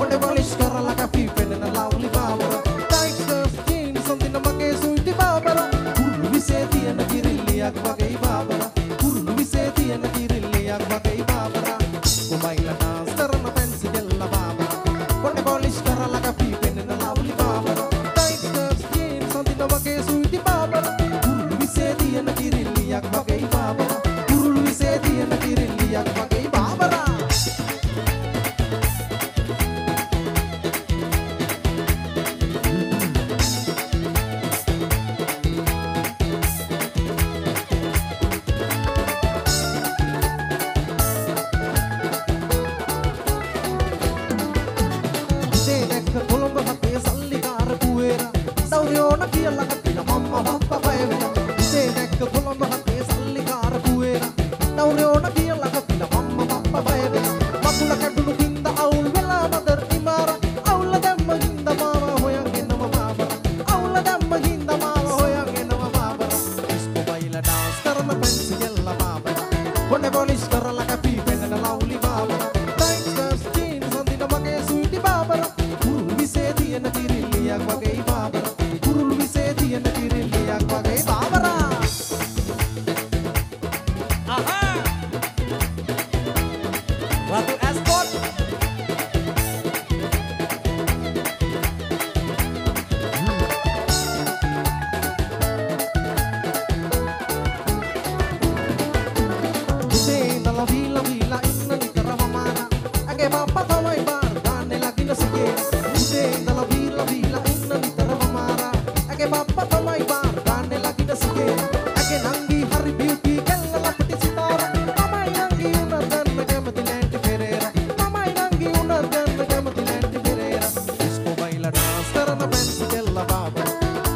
ඔන්න පොලිෂ් කරලා කැපි පෙනෙන ලව්ලි බාබර ටයිගර් ස්කින් සොඳින මගේ සුයිටි බාබර කුරුළු විසේ තියෙන කිරිල්ලියක් වගේ say that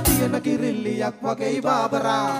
තියෙන කිරිල්ලියක් වගේ බාබරා